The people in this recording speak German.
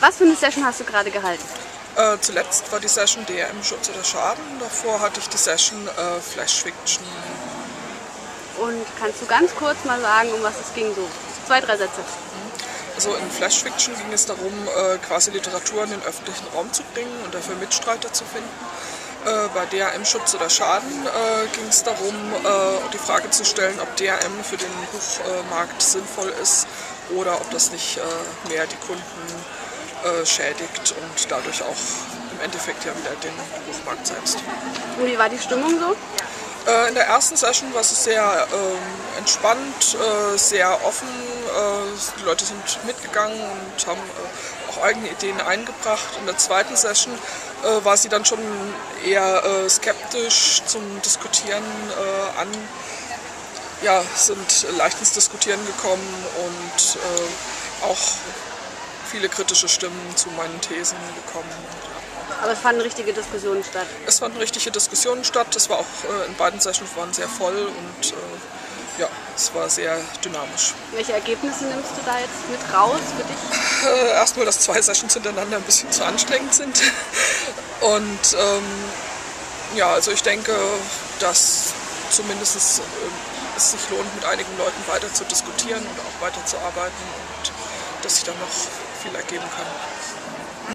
Was für eine Session hast du gerade gehalten? Äh, zuletzt war die Session DRM Schutz oder Schaden. Davor hatte ich die Session äh, Flash Fiction. Und kannst du ganz kurz mal sagen, um was es ging? So zwei, drei Sätze. Also in Flash Fiction ging es darum, äh, quasi Literatur in den öffentlichen Raum zu bringen und dafür Mitstreiter zu finden. Äh, bei DRM Schutz oder Schaden äh, ging es darum, äh, die Frage zu stellen, ob DRM für den Buchmarkt sinnvoll ist oder ob das nicht äh, mehr die Kunden äh, schädigt und dadurch auch im Endeffekt ja wieder den Buchmarkt selbst. Und wie war die Stimmung so? Äh, in der ersten Session war es sehr ähm, entspannt, äh, sehr offen. Äh, die Leute sind mitgegangen und haben äh, auch eigene Ideen eingebracht. In der zweiten Session äh, war sie dann schon eher skeptisch zum Diskutieren an. Ja, sind leicht ins Diskutieren gekommen und auch viele kritische Stimmen zu meinen Thesen gekommen. Aber es fanden richtige Diskussionen statt? Es fanden richtige Diskussionen statt. Das war auch äh, in beiden Sessions waren sehr voll und äh, ja, es war sehr dynamisch. Welche Ergebnisse nimmst du da jetzt mit raus für dich? Äh, erstmal, dass zwei Sessions hintereinander ein bisschen zu anstrengend sind. Und ähm, ja, also ich denke, dass zumindest äh, es sich lohnt, mit einigen Leuten weiter zu diskutieren und auch weiter zu arbeiten und dass sich da noch viel ergeben kann.